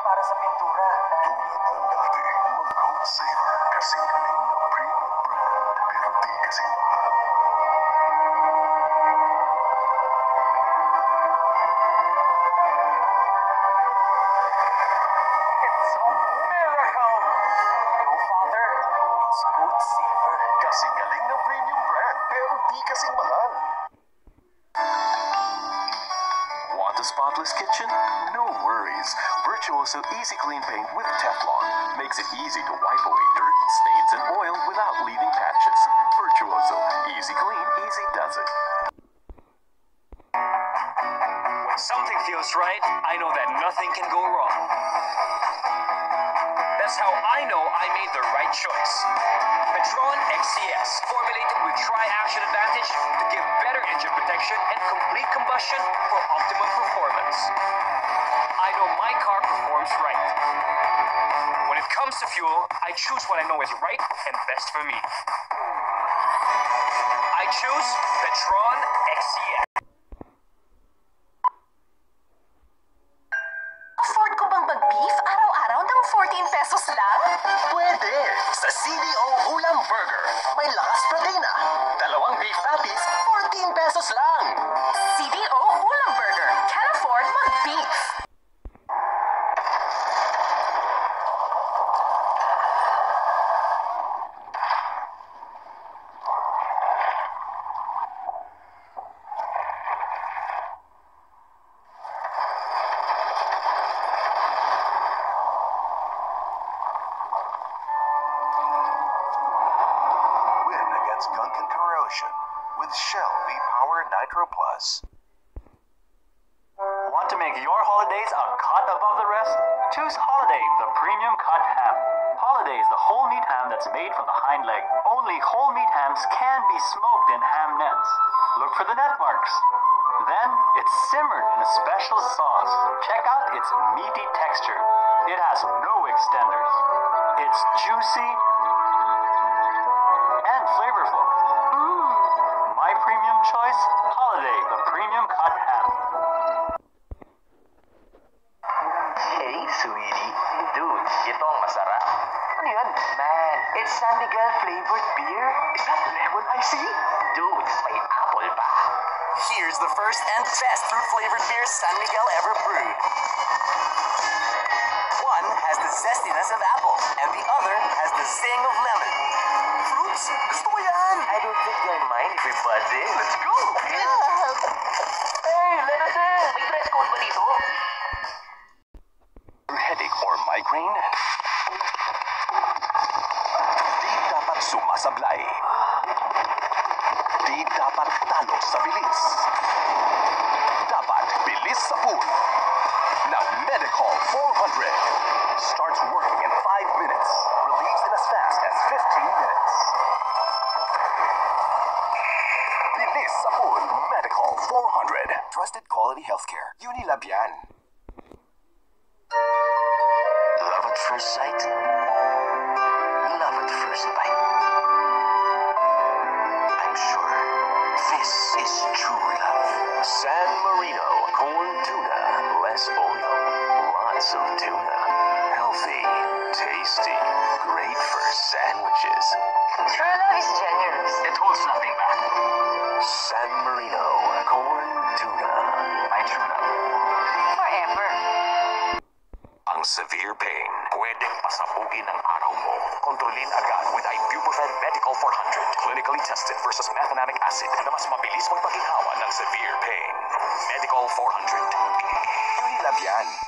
para sa pintura. Tulad ng dati, mag-Coat Saver kasing galing A spotless kitchen? No worries. Virtuoso Easy Clean Paint with Teflon makes it easy to wipe away dirt, stains, and oil without leaving patches. Virtuoso Easy Clean, easy does it. When something feels right, I know that nothing can go wrong. That's how I know I made the right choice. Petron XCS, formulated with tri-action advantage to give better engine protection and complete combustion for optimum performance. I know my car performs right. When it comes to fuel, I choose what I know is right and best for me. I choose Petron XCS. Afford ko bang mag-beef araw-araw ng 14 pesos lang? Pwede! Sa CDO Ulam Burger, may lakas protina. Dalawang beef patties, 14 pesos lang. CDO Ulam Burger. Can afford mag-beef. Win against and corrosion with Shell V-Power Nitro Plus. Want to make your holidays a cut above the rest? Choose Holiday, the premium cut ham. Holiday is the whole meat ham that's made from the hind leg. Only whole meat hams can be smoked in ham nets. Look for the net marks. Then it's simmered in a special sauce. Check out its meaty texture. It has no extenders. It's juicy Ano yan? Man, it's San Miguel flavored beer. Is that lemon icy? Dude, may apple pa. Here's the first and best fruit flavored beer San Miguel ever brewed. One has the zestiness of apple, and the other has the zing of lemon. Fruits? Gusto ko yan! I don't think you'll mind if we buzz in. Let's go! Hey, let us in! May dress code ba dito? Headache or migraine? Sumasablay. Di dapat talo sa bilis. Dapat bilis sa pool. Ng Medicol 400. Starts working in 5 minutes. Relieves in as fast as 15 minutes. Bilis sa pool. Medicol 400. Trusted quality healthcare. Unilab. Love at first sight. Love at first bite. Is true love. San Marino corn tuna, less oil, lots of tuna. Healthy, tasty, great for sandwiches. True love is generous. It holds nothing back. San Marino corn tuna. My true love. Forever. Ang severe pain, pwedeng pasabugin ang araw mo. Kontrolin agad with ibuprofen Medicol 400. Clinically tested versus methanoic acid na mas mabilis magpaginhawa ng severe pain. Medical 400. Unilab yan.